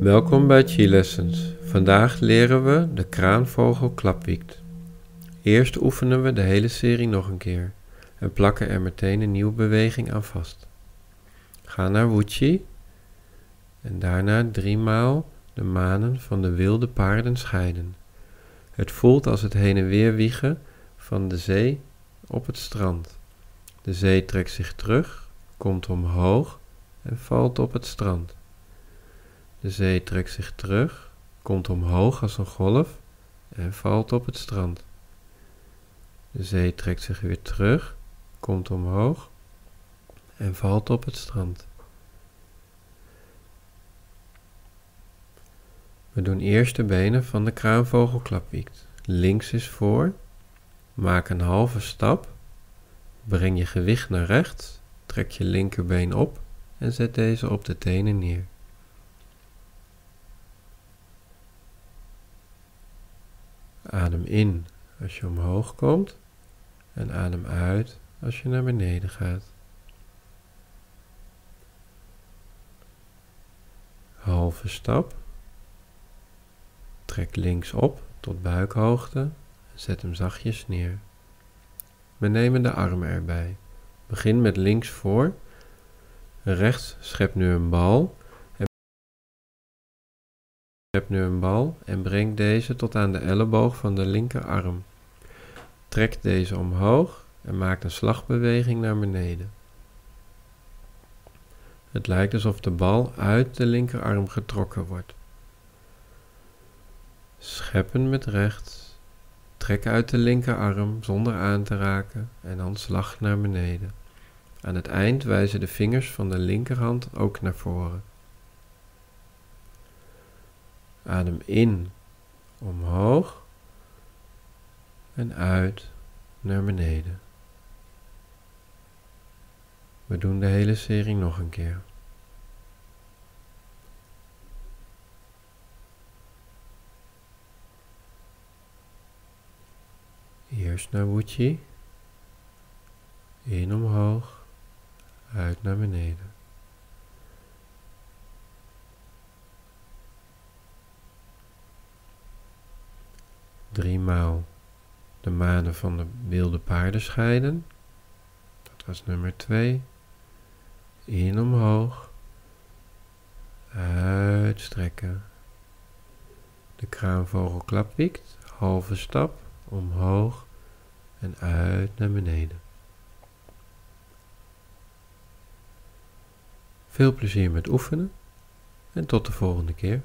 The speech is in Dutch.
Welkom bij Chi Lessons. Vandaag leren we de kraanvogel klapwiekt. Eerst oefenen we de hele serie nog een keer en plakken er meteen een nieuwe beweging aan vast. Ga naar Wuchi en daarna driemaal de manen van de wilde paarden scheiden. Het voelt als het heen en weer wiegen van de zee op het strand. De zee trekt zich terug, komt omhoog en valt op het strand. De zee trekt zich terug, komt omhoog als een golf en valt op het strand. De zee trekt zich weer terug, komt omhoog en valt op het strand. We doen eerst de benen van de kraanvogel klapwiekt. Links is voor, maak een halve stap, breng je gewicht naar rechts, trek je linkerbeen op en zet deze op de tenen neer. Adem in als je omhoog komt en adem uit als je naar beneden gaat. Halve stap. Trek links op tot buikhoogte en zet hem zachtjes neer. We nemen de armen erbij. Begin met links voor. Rechts schep nu een bal Heb nu een bal en breng deze tot aan de elleboog van de linkerarm. Trek deze omhoog en maak een slagbeweging naar beneden. Het lijkt alsof de bal uit de linkerarm getrokken wordt. Scheppen met rechts. Trek uit de linkerarm zonder aan te raken en dan slag naar beneden. Aan het eind wijzen de vingers van de linkerhand ook naar voren. Adem in, omhoog en uit naar beneden. We doen de hele serie nog een keer. Eerst naar Wuchi. In omhoog. Uit naar beneden. Driemaal de manen van de wilde paarden scheiden. Dat was nummer 2. In omhoog. Uitstrekken. De kraanvogel klapwiekt. Halve stap. Omhoog. En uit naar beneden. Veel plezier met oefenen. En tot de volgende keer.